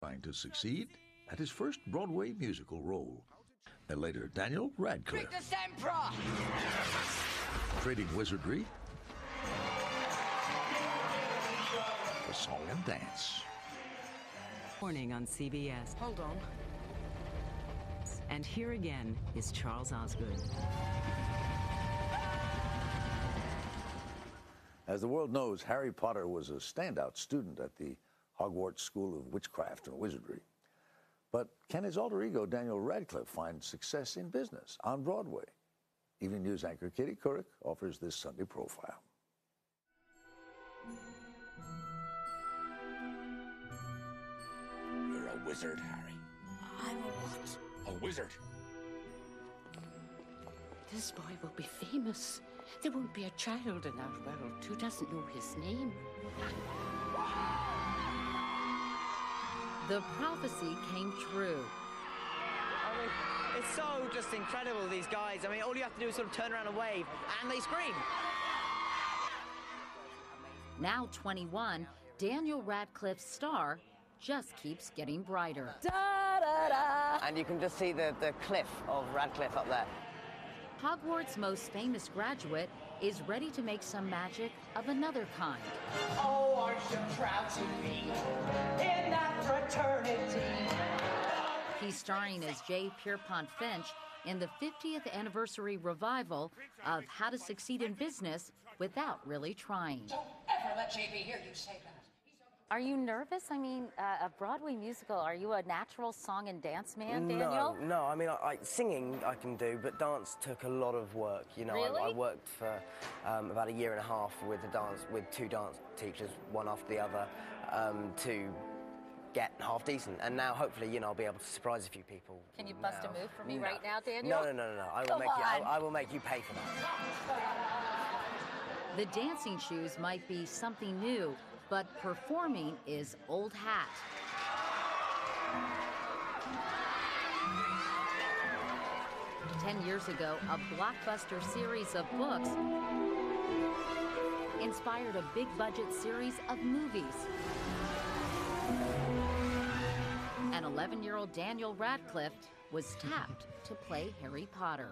trying to succeed at his first Broadway musical role. And later, Daniel Radcliffe. Trading wizardry for song and dance. Morning on CBS. Hold on. And here again is Charles Osgood. As the world knows, Harry Potter was a standout student at the Hogwarts School of Witchcraft and Wizardry. But can his alter ego, Daniel Radcliffe, find success in business on Broadway? Evening News anchor Katie Couric offers this Sunday profile. You're a wizard, Harry. I'm a what? A wizard. This boy will be famous. There won't be a child in our world who doesn't know his name. The prophecy came true. I mean, it's so just incredible, these guys. I mean, all you have to do is sort of turn around and wave, and they scream. Now 21, Daniel Radcliffe's star just keeps getting brighter. And you can just see the, the cliff of Radcliffe up there. Hogwarts' most famous graduate is ready to make some magic of another kind. Oh, aren't you proud to be starring as J. Pierrepont Finch in the 50th anniversary revival of How to Succeed in Business Without Really Trying. Don't ever let JB hear you say that. Are you nervous? I mean, uh, a Broadway musical. Are you a natural song and dance man, Daniel? No, no. I mean, I, I, singing I can do, but dance took a lot of work. You know, Really? I, I worked for um, about a year and a half with the dance with two dance teachers, one after the other, um, to get half decent. And now, hopefully, you know, I'll be able to surprise a few people. Can you bust now. a move for me No. right now, Daniel? No, no, no, no, no. I will Come make you. I. I will make you pay for that. The dancing shoes might be something new, but performing is old hat. Ten years ago, a blockbuster series of books inspired a big budget series of movies. And 11 year old Daniel Radcliffe was tapped to play Harry Potter.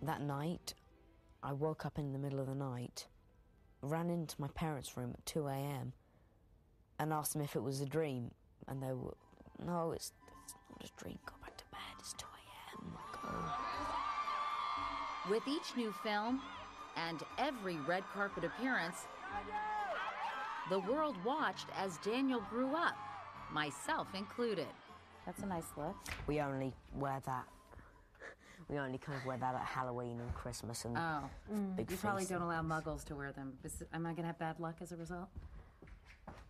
That night, I woke up in the middle of the night, ran into my parents' room at 2 a.m., and asked them if it was a dream. And they were, no, it's, it's not a dream. Go back to bed. It's 2 a.m. Go. With each new film and every red carpet appearance, the world watched as Daniel grew up, myself included. That's a nice look. We only wear that. We only kind of wear that at Halloween and Christmas and Oh, big you probably feasts. don't allow muggles to wear them. Am I going to have bad luck as a result?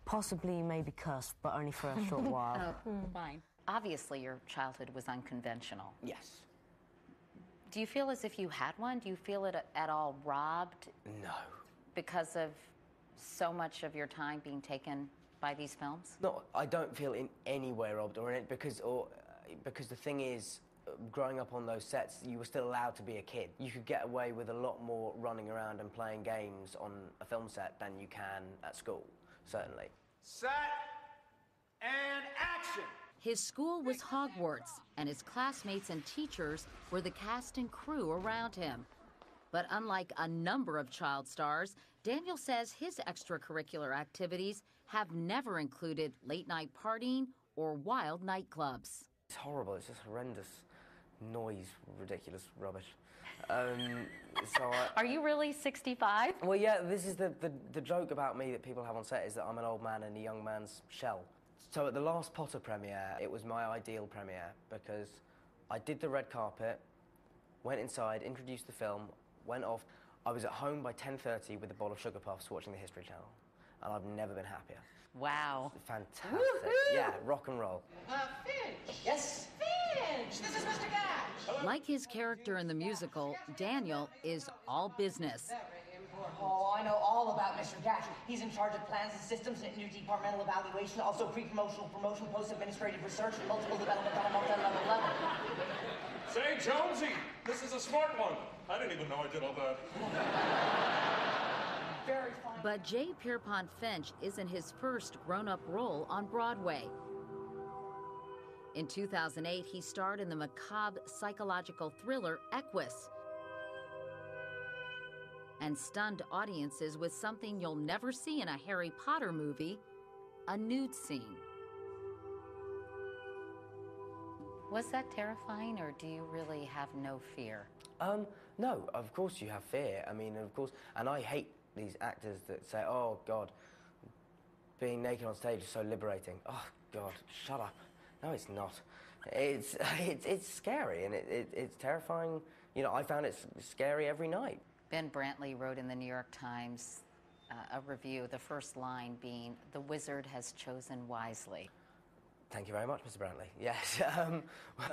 Possibly, maybe cursed, but only for a short while. Oh hmm. fine. Obviously, your childhood was unconventional. Yes. Do you feel as if you had one? Do you feel it at all robbed No. because of so much of your time being taken by these films? No, I don't feel in any way robbed or in it because or uh, because the thing is uh, growing up on those sets you were still allowed to be a kid. You could get away with a lot more running around and playing games on a film set than you can at school, certainly. Set and action. His school was Hogwarts, and his classmates and teachers were the cast and crew around him. But unlike a number of child stars, Daniel says his extracurricular activities have never included late night partying or wild nightclubs. It's horrible. It's just horrendous noise, ridiculous rubbish. Um, so I, Are you really 65? Well, yeah, this is the, the, the joke about me that people have on set is that I'm an old man in a young man's shell. So at the last Potter premiere, it was my ideal premiere because I did the red carpet, went inside, introduced the film, went off. I was at home by 10.30 with a bowl of Sugar Puffs watching the History Channel. And I've never been happier. Wow. Fantastic. Yeah, rock and roll. Uh, Finch. Yes. Finch. This is Mr. Gatch. Like his character in the musical, Daniel is all business. Oh, I know all about Mr. Gatch. He's in charge of plans and systems and interdepartmental evaluation, also pre-promotional promotion, post-administrative research, and multiple development on a multi-level level. Say, Jonesy, this is a smart one. I didn't even know I did all that. Very fine. But J. Pierrepont Finch isn't his first grown up role on Broadway. In 2008, he starred in the macabre psychological thriller Equus and stunned audiences with something you'll never see in a Harry Potter movie a nude scene. Was that terrifying, or do you really have no fear? Um, no, of course you have fear. I mean, of course, and I hate these actors that say, "Oh God, being naked on stage is so liberating." Oh God, shut up. No, it's not. It's it's, it's scary and it, it, it's terrifying. You know, I found it scary every night. Ben Brantley wrote in the New York Times uh, a review, the first line being, The wizard has chosen wisely. Thank you very much, Mr. Brantley. Yes. Um,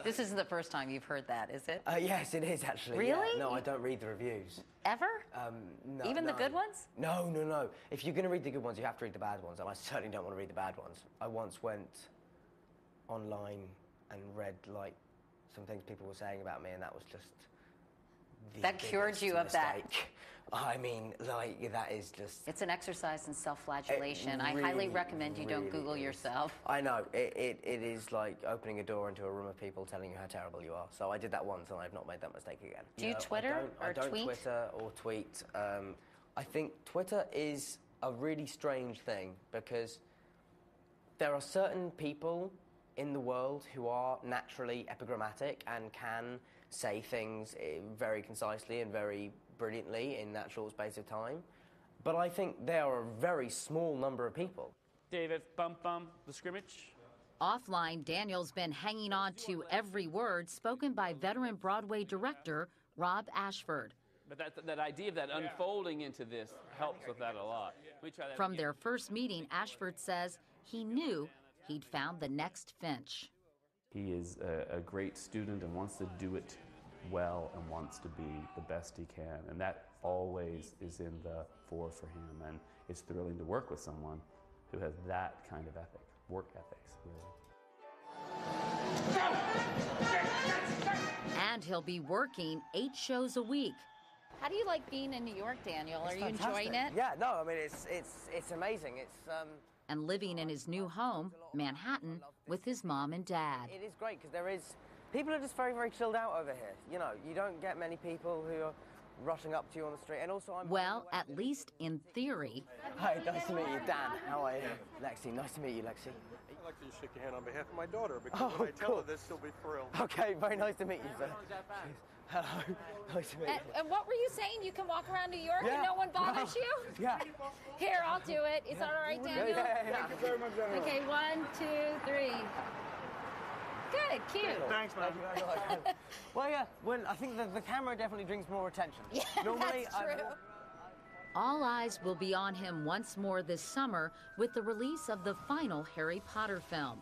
This isn't the first time you've heard that, is it? uh, yes, it is actually. yeah. Really? No, I don't read the reviews. Ever? Um, no, Even the good ones? No, no, no. If you're going to read the good ones, you have to read the bad ones, and I certainly don't want to read the bad ones. I once went online and read like some things people were saying about me, and that was just That cured you of that. mistake. I mean, like that is just. It's an exercise in self flagellation. I highly recommend you don't Google is. yourself. I know it, it, it is like opening a door into a room of people telling you how terrible you are. So I did that once, and I've not made that mistake again. Do you know, Twitter I don't, I or don't tweet? Twitter or tweet. Um, I think Twitter is a really strange thing because there are certain people in the world who are naturally epigrammatic and can say things eh, very concisely and very brilliantly in that short space of time. But I think there are a very small number of people. David, bum bum, the scrimmage. Offline, Daniel's been hanging on to every word spoken by veteran Broadway director Rob Ashford. But that, that idea of that unfolding into this helps with that a lot. That From their first meeting, Ashford says he knew he'd found the next Finch. He is a, a great student and wants to do it well and wants to be the best he can. And that always is in the fore for him. And it's thrilling to work with someone who has that kind of ethic, work ethics, really. And he'll be working eight shows a week. How do you like being in New York, Daniel? Are It's you enjoying it? Yeah, no, I mean it's it's it's amazing. It's um, and living in his new home, Manhattan, with his mom and dad. it is great because there is people are just very very chilled out over here. You know, you don't get many people who are rushing up to you on the street, and also I'm. Well, at least in theory. Hi, nice to meet you, Dan. How are you, Lexi? Nice to meet you, Lexi. I'd like to just shake your hand on behalf of my daughter because Oh, when I tell cool. her this, she'll be thrilled. Okay, very nice to meet you, sir. Cheers. Hello, nice to meet And, you. and what were you saying? You can walk around New York Yeah. and no one bothers you? Yeah. Here, I'll do it. Is that all right, Daniel? yeah, yeah. Thank you very much, Daniel. Okay, one, two, three. Good, cute. Thanks, man. well, yeah. When I think the, the camera definitely brings more attention. Yeah, Normally, that's I- true. All eyes will be on him once more this summer with the release of the final Harry Potter film.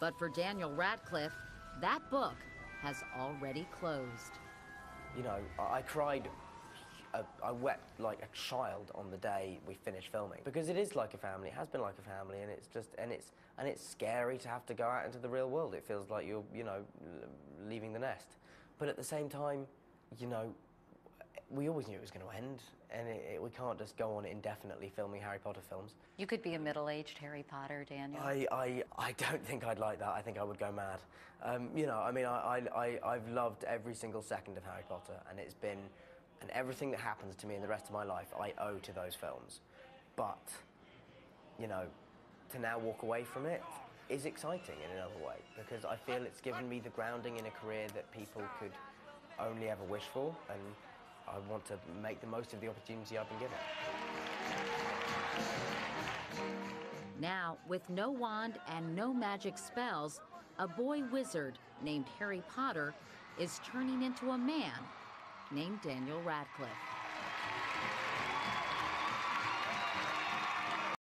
But for Daniel Radcliffe, that book has already closed. You know, I, cried. uh, I wept like a child on the day we finished filming because it is like a family. It has been like a family, and it's just and it's and it's scary to have to go out into the real world. It feels like you're you know leaving the nest, but at the same time, you know, we always knew it was going to end, and it, it, we can't just go on indefinitely filming Harry Potter films. You could be a middle aged Harry Potter, Daniel. I, I, I don't think I'd like that. I think I would go mad. Um, you know, I mean, I, I, I, I've loved every single second of Harry Potter, and it's been, and everything that happens to me in the rest of my life, I owe to those films. But, you know, to now walk away from it is exciting in another way because I feel it's given me the grounding in a career that people could only ever wish for, and I want to make the most of the opportunity I've been given. Now, with no wand and no magic spells, a boy wizard named Harry Potter is turning into a man named Daniel Radcliffe.